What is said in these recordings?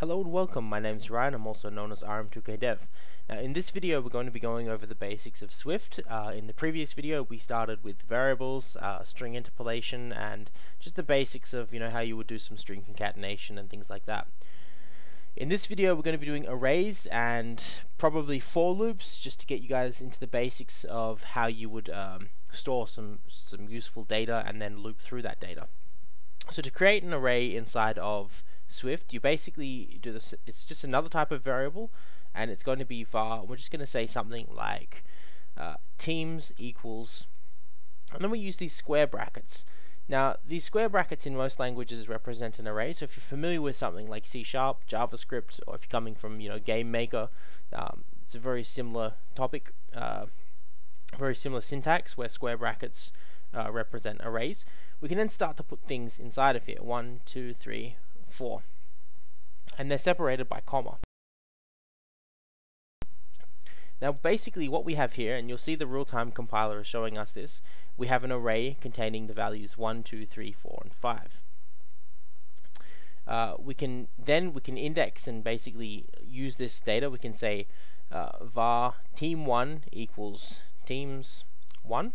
Hello and welcome, my name is Ryan, I'm also known as RM2KDev. Now in this video we're going to be going over the basics of Swift. Uh, in the previous video we started with variables, uh, string interpolation, and just the basics of you know how you would do some string concatenation and things like that. In this video we're going to be doing arrays and probably for loops just to get you guys into the basics of how you would um, store some, some useful data and then loop through that data. So to create an array inside of Swift, you basically do this, it's just another type of variable, and it's going to be var, we're just going to say something like uh, teams equals, and then we use these square brackets. Now, these square brackets in most languages represent an array, so if you're familiar with something like C Sharp, JavaScript, or if you're coming from, you know, Game Maker, um, it's a very similar topic, uh, very similar syntax where square brackets uh, represent arrays. We can then start to put things inside of here. One, two, three, four. And they're separated by comma. Now basically what we have here, and you'll see the real-time compiler is showing us this, we have an array containing the values 1, 2, 3, 4, and 5. Uh, we can then we can index and basically use this data. We can say uh, var team1 equals teams 1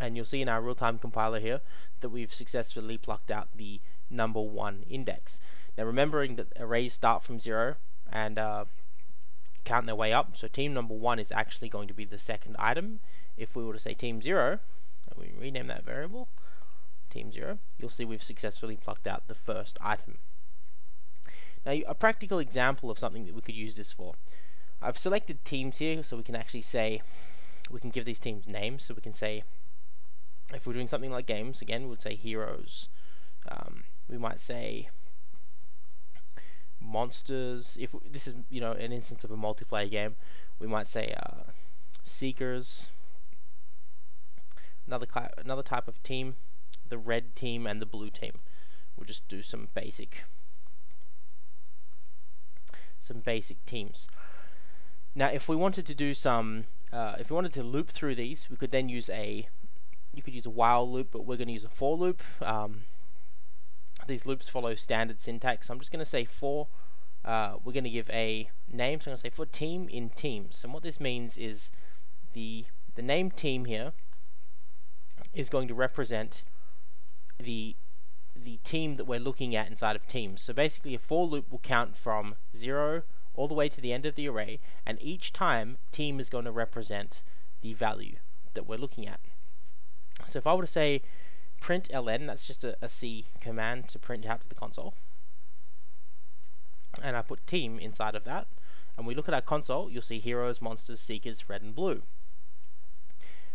and you'll see in our real-time compiler here that we've successfully plucked out the number one index. Now remembering that arrays start from zero and uh, count their way up, so team number one is actually going to be the second item. If we were to say team zero, we rename that variable, team zero, you'll see we've successfully plucked out the first item. Now a practical example of something that we could use this for. I've selected teams here so we can actually say, we can give these teams names, so we can say if we're doing something like games, again, we would say heroes. Um, we might say monsters. If this is you know an instance of a multiplayer game, we might say uh, seekers. Another another type of team, the red team and the blue team. We'll just do some basic some basic teams. Now, if we wanted to do some, uh, if we wanted to loop through these, we could then use a you could use a while loop, but we're going to use a for loop. Um, these loops follow standard syntax. I'm just going to say for. Uh, we're going to give a name. So I'm going to say for team in teams. And what this means is the the name team here is going to represent the the team that we're looking at inside of teams. So basically a for loop will count from 0 all the way to the end of the array and each time team is going to represent the value that we're looking at. So if I were to say print ln, that's just a, a C command to print out to the console. And I put team inside of that. And we look at our console, you'll see heroes, monsters, seekers, red and blue.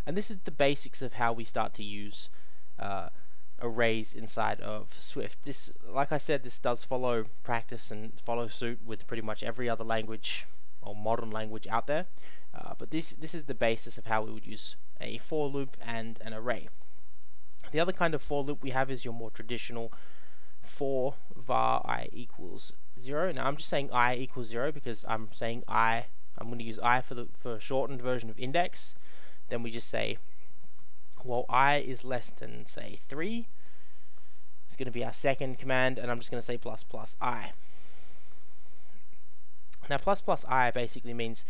And this is the basics of how we start to use uh, arrays inside of Swift. This, like I said, this does follow practice and follow suit with pretty much every other language or modern language out there. Uh, but this this is the basis of how we would use a for loop and an array. The other kind of for loop we have is your more traditional for var i equals 0. Now I'm just saying i equals 0 because I'm saying i, I'm going to use i for the for shortened version of index. Then we just say, well i is less than say 3. It's going to be our second command and I'm just going to say plus plus i. Now plus plus i basically means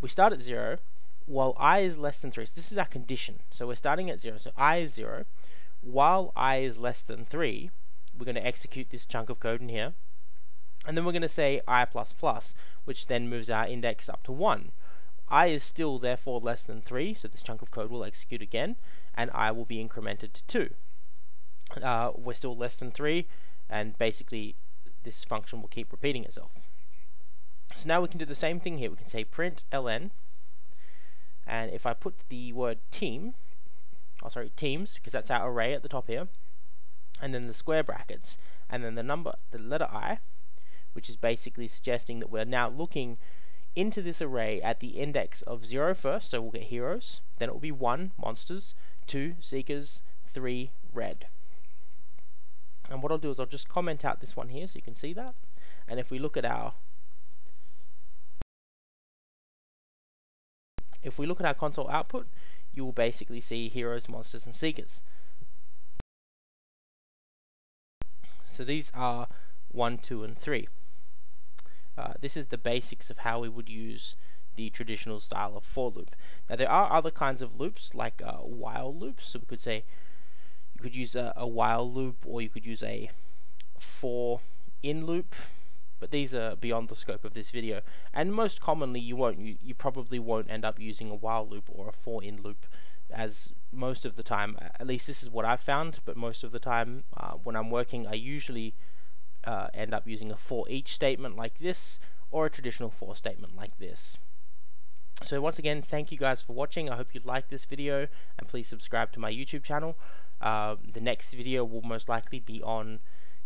we start at 0 while i is less than 3. So this is our condition. So we're starting at 0. So i is 0. While i is less than 3, we're going to execute this chunk of code in here. And then we're going to say i++, plus which then moves our index up to 1. i is still therefore less than 3, so this chunk of code will execute again, and i will be incremented to 2. Uh, we're still less than 3, and basically this function will keep repeating itself. So now we can do the same thing here. We can say print ln, and if I put the word team, oh sorry, teams, because that's our array at the top here, and then the square brackets, and then the number, the letter i, which is basically suggesting that we're now looking into this array at the index of 0 first, so we'll get heroes, then it will be 1, monsters, 2, seekers, 3, red. And what I'll do is I'll just comment out this one here so you can see that. And if we look at our if we look at our console output, you will basically see heroes, monsters, and seekers. So these are 1, 2, and 3. Uh, this is the basics of how we would use the traditional style of for loop. Now there are other kinds of loops like uh, while loops, so we could say you could use a, a while loop or you could use a for in loop but these are beyond the scope of this video. And most commonly you won't you, you probably won't end up using a while loop or a for in loop as most of the time. At least this is what I've found but most of the time uh, when I'm working I usually uh, end up using a for each statement like this or a traditional for statement like this. So once again thank you guys for watching. I hope you liked this video and please subscribe to my YouTube channel. Uh, the next video will most likely be on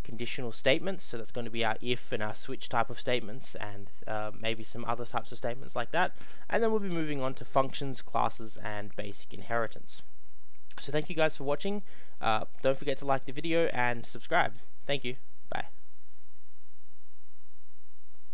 conditional statements. So that's going to be our if and our switch type of statements and uh, maybe some other types of statements like that. And then we'll be moving on to functions, classes, and basic inheritance. So thank you guys for watching. Uh, don't forget to like the video and subscribe. Thank you. Bye.